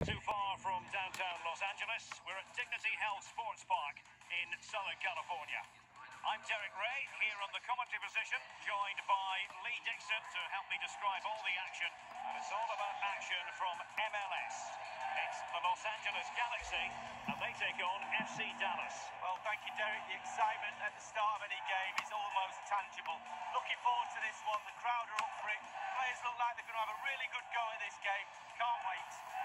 Too far from downtown Los Angeles, we're at Dignity Health Sports Park in Southern California. I'm Derek Ray, here on the commentary position, joined by Lee Dixon to help me describe all the action. And it's all about action from MLS. It's the Los Angeles Galaxy, and they take on FC Dallas. Well, thank you, Derek. The excitement at the start of any game is almost tangible. Looking forward to this one. The crowd are up for it. Players look like they're going to have a really good go at this game. Can't wait.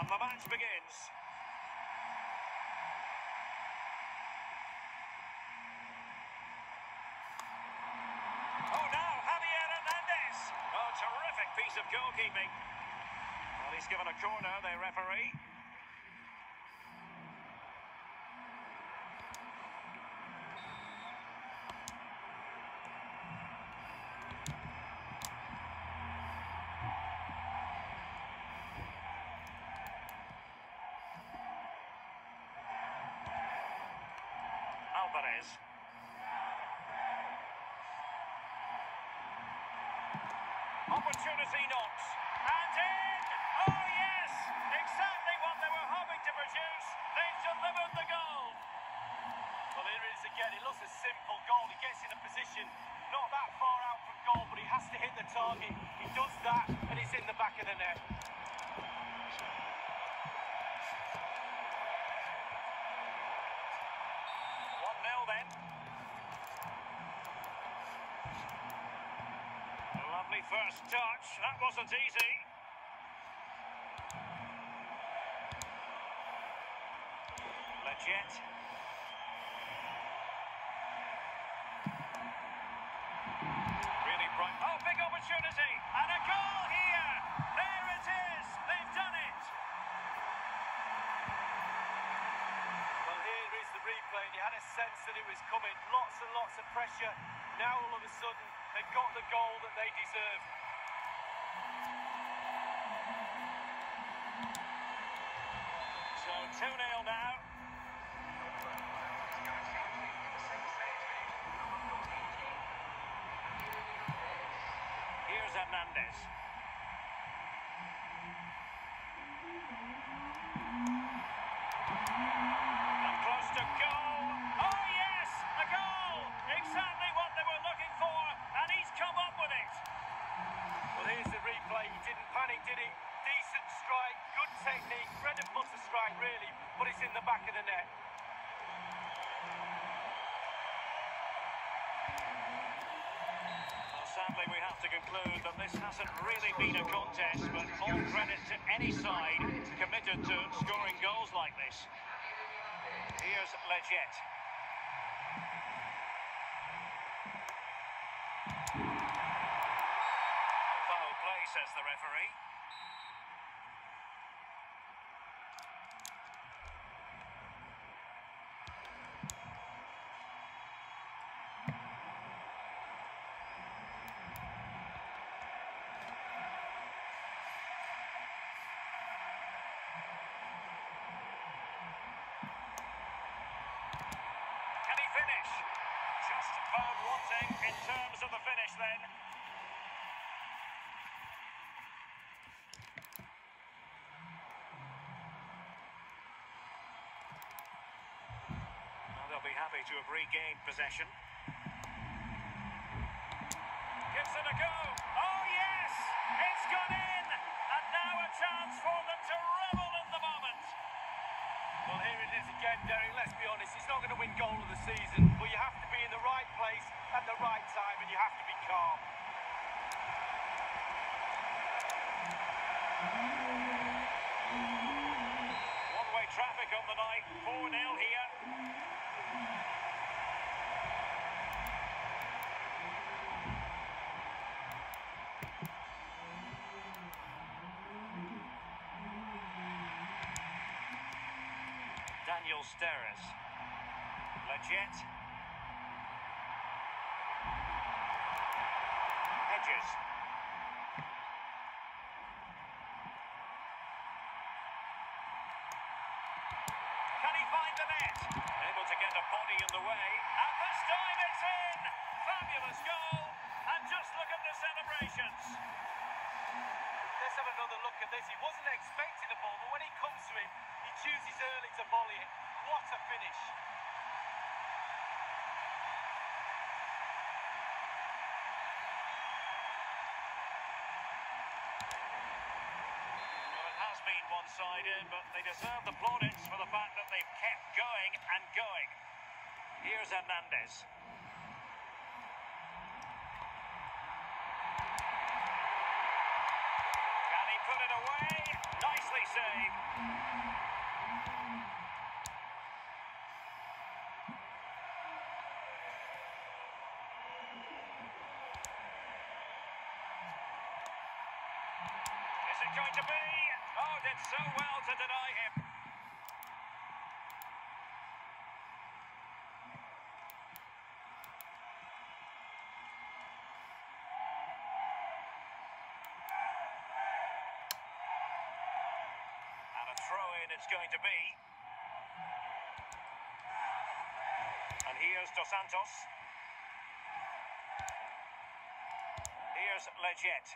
And the match begins. Oh, now Javier Hernandez. Oh, terrific piece of goalkeeping. Well, he's given a corner, the referee. Alvarez. Opportunity knocks. And in! Oh, yes! Exactly what they were hoping to produce. They've delivered the goal. Well, again. It looks a simple goal. He gets in a position not that far out from goal, but he has to hit the target. He does that, and it's in the back of the net. 1-0 then. Lovely first touch. That wasn't easy. Legit. Really bright. Oh, big opportunity. And a goal here. There it is. They've done it. Well, here is the replay, and you had a sense that it was coming. Lots and lots of pressure. Now, all of a sudden, they've got the goal that they deserve. So 2-0 now. Here's Hernandez. And close to goal. Oh yes, a goal! Exactly what they were looking for, and he's come up with it. Well, here's the replay. He didn't panic, did he? Decent strike, good technique, bread and butter strike, really, but it's in the back of the net. Well, sadly, we have to conclude that this hasn't really been a contest, but all credit to any side committed to scoring goals like this. Here's Lletget. Foul play, says the referee. Finish? Just found wanting in terms of the finish then. Well, they'll be happy to have regained possession. Gives it a go. Oh, yes! It's gone in! And now a chance for them to revel in the moment. Well, here it is again, Derek. Let's be honest, he's not going to win goal of the season, but you have to be in the right place at the right have to be calm. One-way traffic on the night. 4-0 here. Daniel Steres. Lletget. Hedges. Can he find the net? Able to get a body in the way. And this time it's in! Fabulous goal! And just look at the celebrations. Let's have another look at this. He wasn't expecting the ball, but when he comes to it, he chooses early to volley it. What a finish. Well, it has been one-sided, but they deserve the plaudits for the fact that they've kept going and going. Here's Hernandez. Can he put it away? Nicely saved. Is it going to be? So well to deny him. And a throw in it's going to be. And here's Dos Santos. Here's Lletget.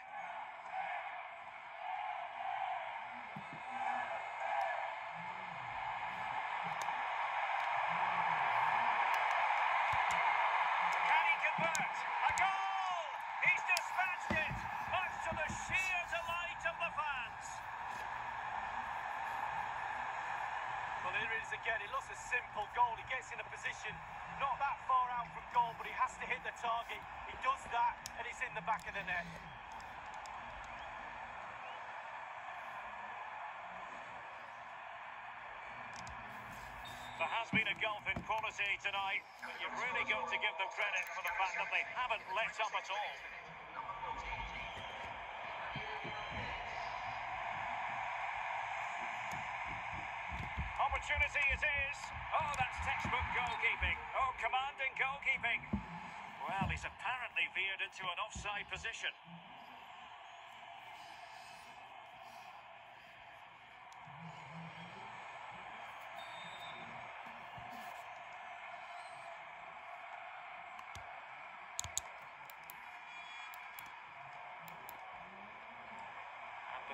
Can he convert? A goal! He's dispatched it, much to the sheer delight of the fans. Well, here it is again. It looks a simple goal. He gets in a position not that far out from goal, but he has to hit the target. He does that, and it's in the back of the net. There has been a gulf in quality tonight, but you've really got to give them credit for the fact that they haven't let up at all. Opportunity it is. Oh, that's textbook goalkeeping. Oh, commanding goalkeeping. Well, he's apparently veered into an offside position. And possession given away. Is it going to be? And a goal to delight the fans. Just what they were hoping for. Well, here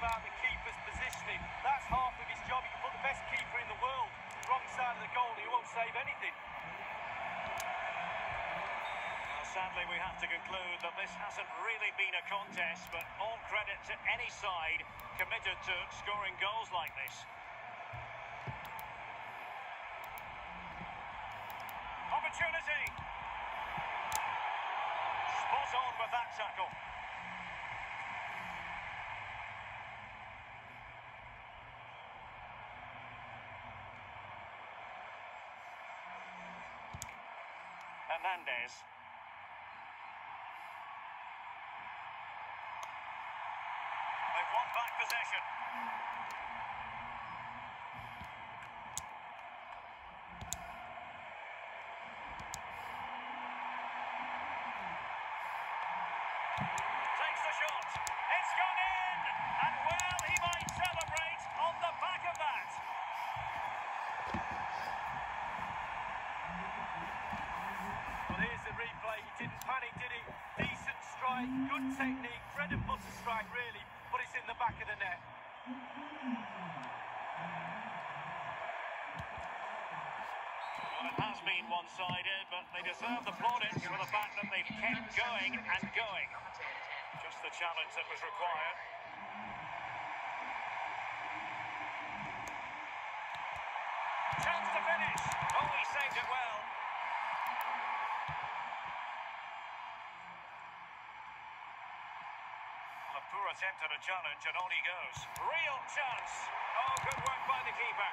about the keeper's positioning. That's half of his job. You can put the best keeper in the world wrong side of the goal, he won't save anything. Well, sadly, we have to conclude that this hasn't really been a contest, but all credit to any side committed to scoring goals like this. Opportunity. Spot on with that tackle. Hernandez. They've won back possession. Takes the shot. It's gone in. And well, he might celebrate on the back of that. Well, here's the replay. He didn't panic, did he? Decent strike, good technique, bread and butter strike really, but it's in the back of the net. Well, it has been one-sided, but they deserve the plaudits for the fact that they've kept going and going. Just the challenge that was required. Chance to finish. Oh, he saved it well. A poor a challenge, and on he goes. Real chance. Oh, good work by the keeper.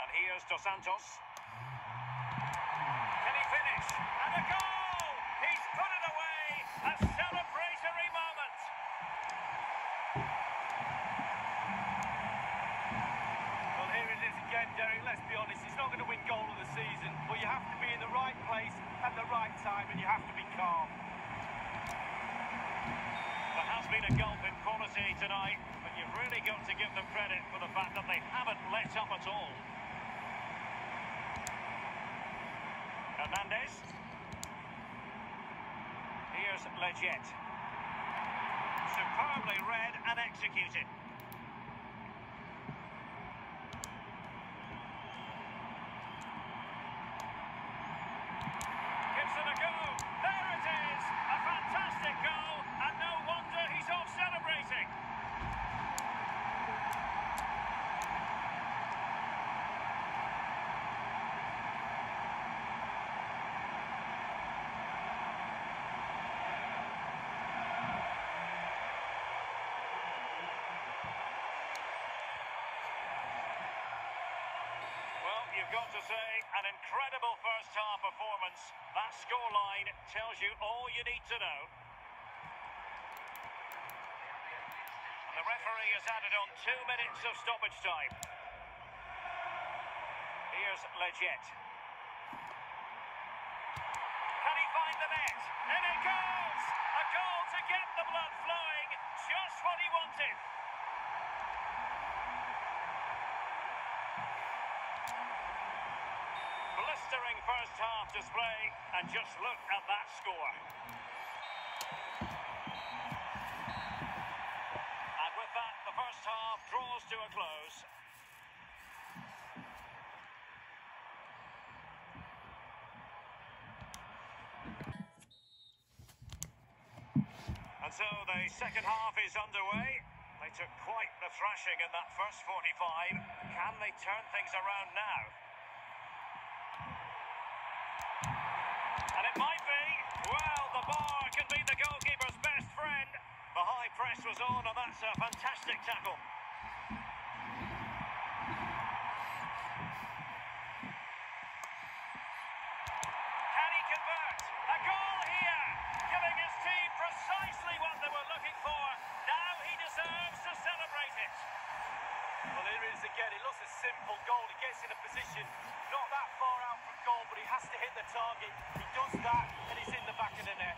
And here's Dos Santos. Can he finish? And a goal! He's put it away! A celebratory moment! Well, here it is again, Derek. Let's be honest, he's not going to win goal of the season, but you have to be in the right place at the right time, and you have to be calm. There has been a gulp tonight, but you've really got to give them credit for the fact that they haven't let up at all. Hernandez. Here's Lletget. Superbly read and executed. Gives it a go. There it is. A fantastic goal, and no wonder he's off celebrating. Got to say, an incredible first half performance. That scoreline tells you all you need to know. And the referee has added on two minutes of stoppage time. Here's Lletget. Can he find the net? And it goes! A goal to get the blood flowing. Just what he wanted. Blistering first half display, and just look at that score. And with that, the first half draws to a close. And so the second half is underway. They took quite the thrashing in that first 45. Can they turn things around now? And it might be. Well, the can be the goalkeeper's best friend. The high press was on, and that's a fantastic tackle. Can he convert? A goal here, giving his team precisely what they were looking for. Now he deserves to celebrate it. Well, here it is again. It looks a simple goal. He gets in a position not that far out from goal, but he has to hit the target. He does that, and he's in the back of the net.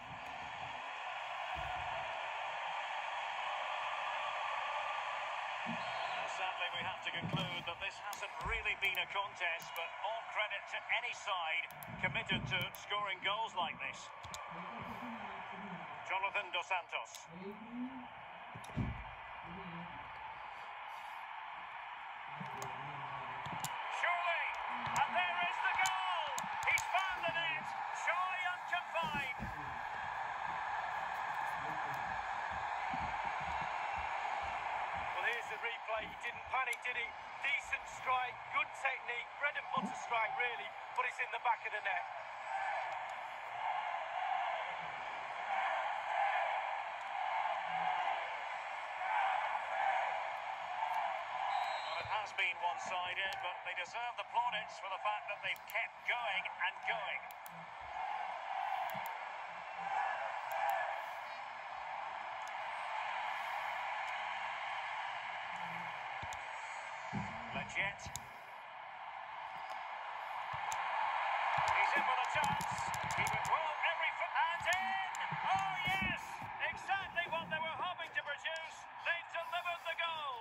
Sadly, we have to conclude that this hasn't really been a contest, but all credit to any side committed to scoring goals like this. Jonathan Dos Santos. Surely, and there is the goal. He's found the net. Joy unconfined. Well, here's the replay. He didn't he? Decent strike, good technique, bread and butter strike, really, but it's in the back of the net. It has been one-sided, but they deserve the plaudits for the fact that they've kept going and going. He's in with a chance. He would well every foot and in. Oh, yes. Exactly what they were hoping to produce. They've delivered the goal.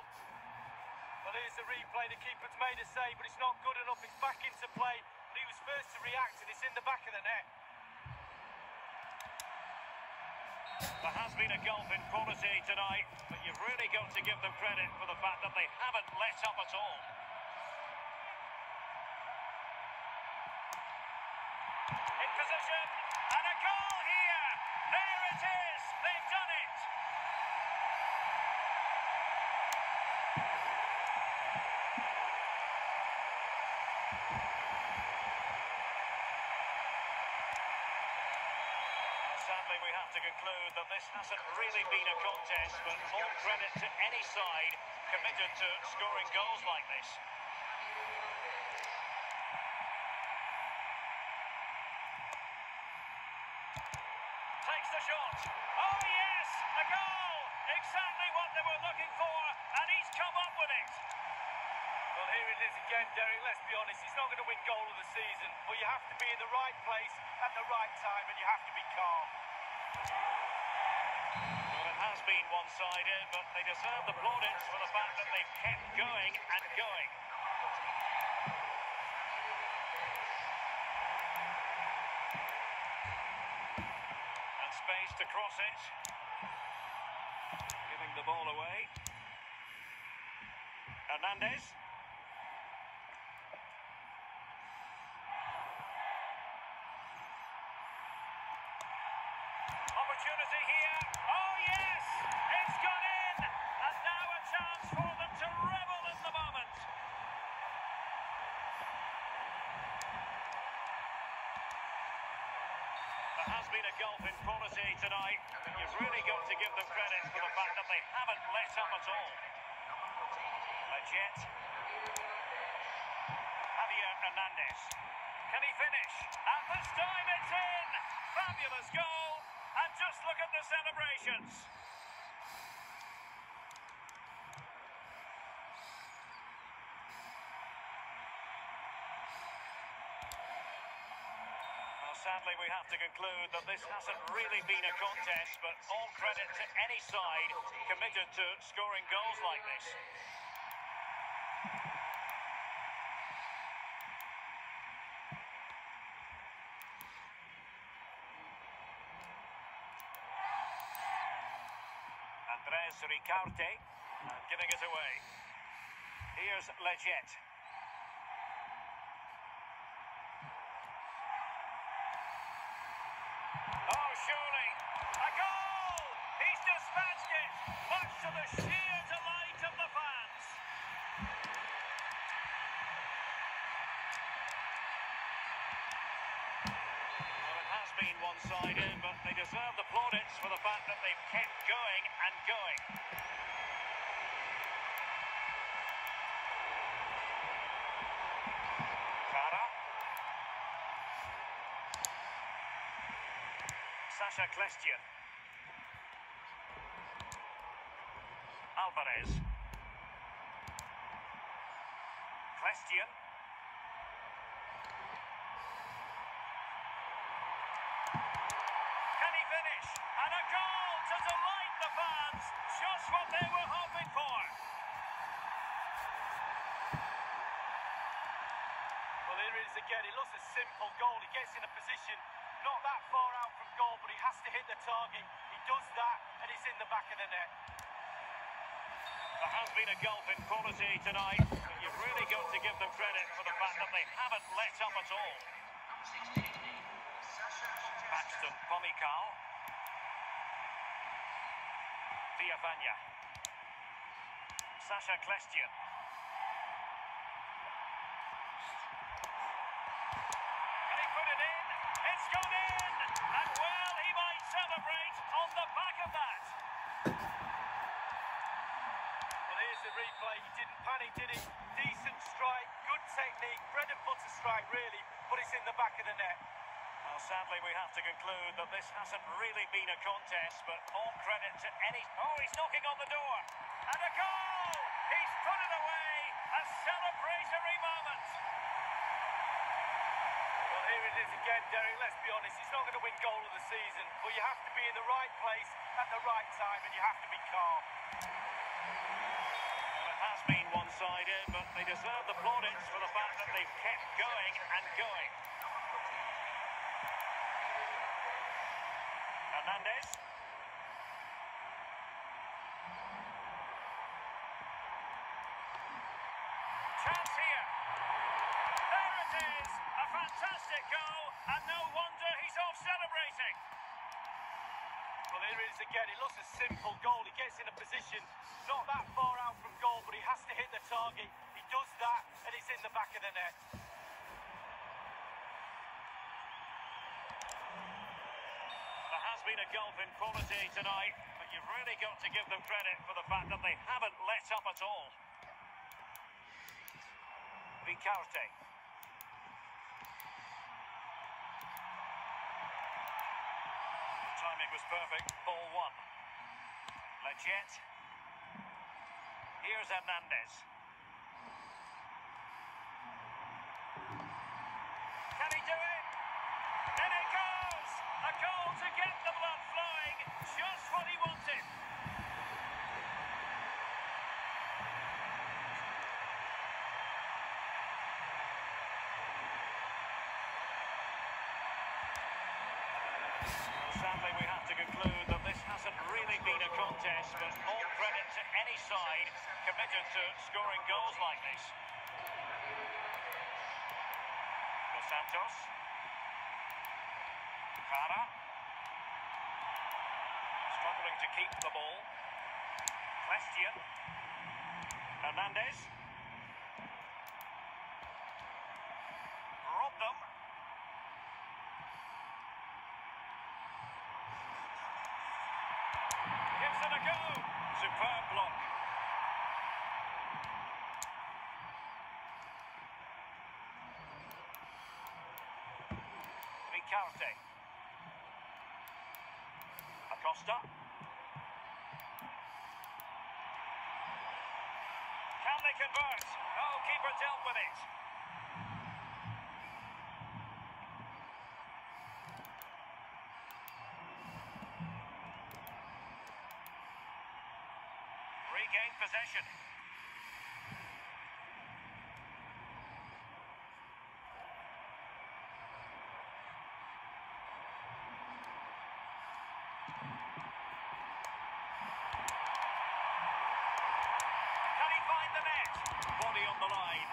Well, here's the replay. The keeper's made a save, but it's not good enough. He's back into play. But he was first to react, and it's in the back of the net. There has been a gulf in quality tonight, but you've really got to give them credit for the fact that they haven't let up at all. Hasn't really been a contest, but all credit to any side committed to scoring goals like this. Takes the shot. Oh, yes! A goal! Exactly what they were looking for, and he's come up with it. Well, here it is again, Derek. Let's be honest, he's not going to win goal of the season, but you have to be in the right place at the right time, and you have to be calm. Well, it has been one-sided, but they deserve the plaudits for the fact that they've kept going and going. And space to cross it. Giving the ball away. Hernandez. Opportunity here. Oh, yes! It's gone in! And now a chance for them to revel in the moment. There has been a gulf in quality tonight, you've really got to give them credit for the fact that they haven't let up at all. Lletget. Javier Hernandez. Can he finish? And this time it's in! Fabulous goal! And just look at the celebrations. Well, sadly, we have to conclude that this hasn't really been a contest, but all credit to any side committed to scoring goals like this. Andres Ricaurte uh, giving it away. Here's Lletget. Oh, surely. A goal! He's dispatched it, much to the sheer delight of the fans. Well, it been one-sided, but they deserve the plaudits for the fact that they've kept going and going. Kara. Sacha Kljestan. Alvarez. Kljestan. Can he finish? And a goal to delight the fans. Just what they were hoping for. Well, here it is again. It looks a simple goal. He gets in a position not that far out from goal, but he has to hit the target. He does that, and it's in the back of the net. There has been a gulf in quality tonight, but you've really got to give them credit for the fact that they haven't let up at all. Paxton Pomykal. Villafaña. Sacha Kljestan. Can he put it in? It's gone in! And well, he might celebrate on the back of that. Well, here's the replay. He didn't panic, did he? Decent strike, good technique, bread and butter strike, really, but it's in the back of the net. Well, sadly, we have to conclude that this hasn't really been a contest, but all credit to any... Oh, he's knocking on the door. And a goal! He's put it away. A celebratory moment. Well, here it is again, Derek. Let's be honest, he's not going to win goal of the season, but you have to be in the right place at the right time, and you have to be calm. Well, it has been one-sided, but they deserve the plaudits for the fact that they've kept going and going. it go, and no wonder he's off celebrating. Well, here it is again. It looks a simple goal. He gets in a position not that far out from goal, but he has to hit the target. He does that, and it's in the back of the net. There has been a gulf in quality tonight, but you've really got to give them credit for the fact that they haven't let up at all. Ricaurte. Timing was perfect. Ball one. Lletget. Here's Hernandez. Can he do it? In it goes! A goal to get the blood flowing. Just what he wanted. Sadly, we have to conclude that this hasn't really been a contest, but all credit to any side committed to scoring goals like this. Dos Santos. Cara. Keep the ball. Question. Hernandez. Rob them. Gives it a go. Superb block. Ricaurte. Acosta. They convert? Oh, keeper dealt with it. Regained possession. Can he find the net? Body on the line.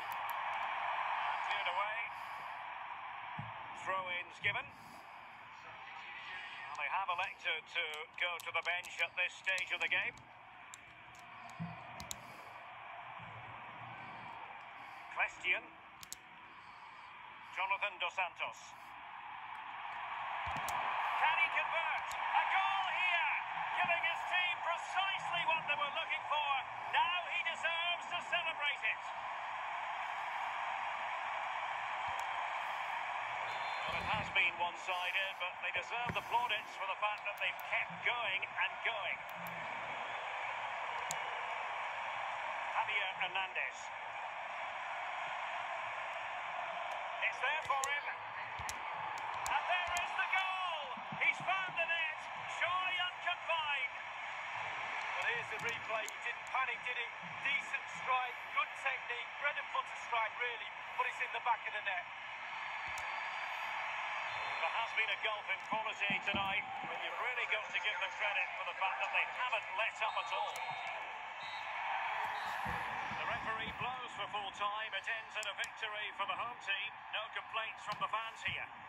And cleared away. Throw-ins given. Well, they have elected to go to the bench at this stage of the game. Question. Jonathan Dos Santos. Can he convert? A goal here, giving his team precisely what they were looking for. Now celebrate it. Well, it has been one-sided, but they deserve the plaudits for the fact that they've kept going and going. Javier Hernandez. It's there for him. And there is the goal. He's found the net. Joy unconfined. Well, here's the replay. He didn't panic, did he? Decent strike, good technique, bread and butter strike, really, but it's in the back of the net. There has been a gulf in quality tonight, but you've really got to give them credit for the fact that they haven't let up at all. The referee blows for full time. It ends in a victory for the home team. No complaints from the fans here.